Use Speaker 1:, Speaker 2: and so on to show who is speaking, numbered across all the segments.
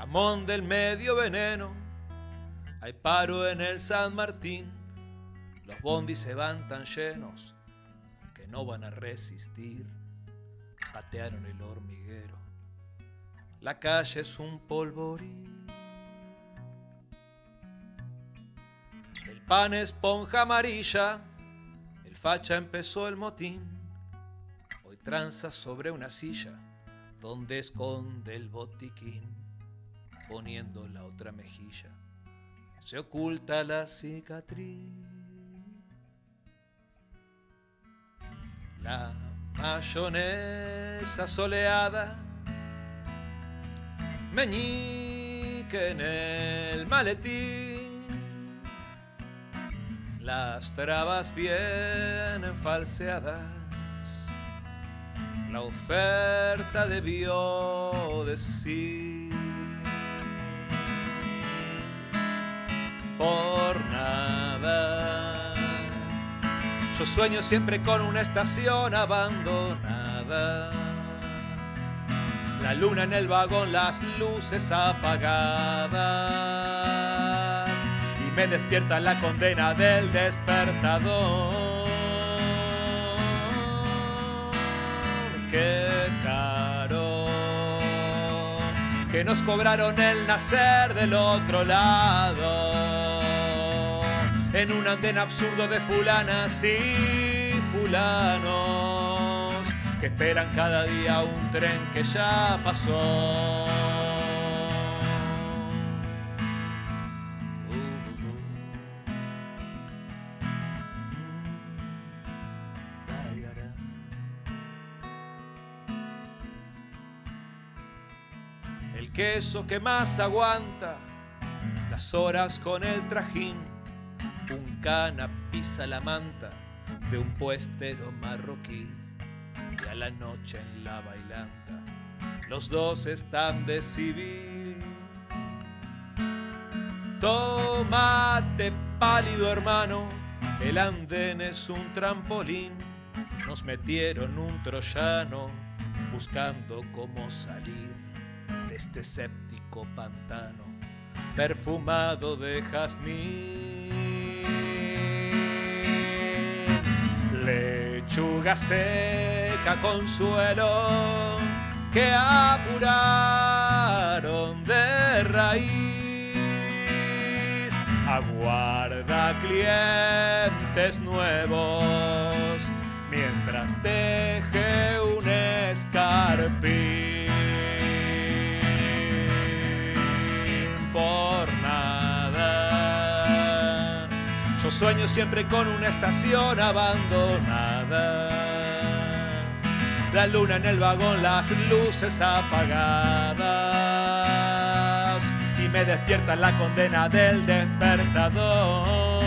Speaker 1: jamón del medio veneno, hay paro en el San Martín, los bondis se van tan llenos que no van a resistir, patearon el hormiguero, la calle es un polvorín. El pan esponja amarilla, el facha empezó el motín, hoy tranza sobre una silla donde esconde el botiquín, poniendo la otra mejilla, se oculta la cicatriz. La mayonesa soleada, meñique en el maletín, las trabas vienen falseadas. La oferta debió decir Sueño siempre con una estación abandonada. La luna en el vagón, las luces apagadas. Y me despierta la condena del despertador. qué caro que nos cobraron el nacer del otro lado en un andén absurdo de fulanas y fulanos que esperan cada día un tren que ya pasó. El queso que más aguanta las horas con el trajín. Un cana pisa la manta de un puestero marroquí. Y a la noche en la bailanta los dos están de civil. Tómate pálido hermano, el andén es un trampolín. Nos metieron un troyano buscando cómo salir de este séptico pantano perfumado de jazmín. Seca consuelo que apuraron de raíz. Aguarda clientes nuevos mientras teje un escarpín. Yo sueño siempre con una estación abandonada. La luna en el vagón, las luces apagadas. Y me despierta la condena del despertador.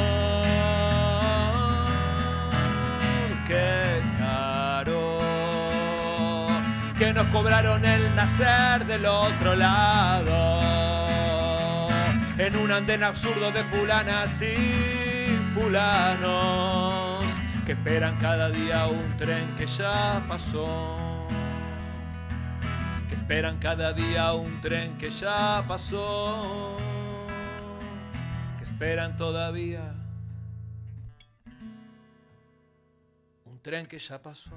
Speaker 1: Qué caro que nos cobraron el nacer del otro lado en un andén absurdo de fulanas y fulanos que esperan cada día un tren que ya pasó. Que esperan cada día un tren que ya pasó. Que esperan todavía un tren que ya pasó.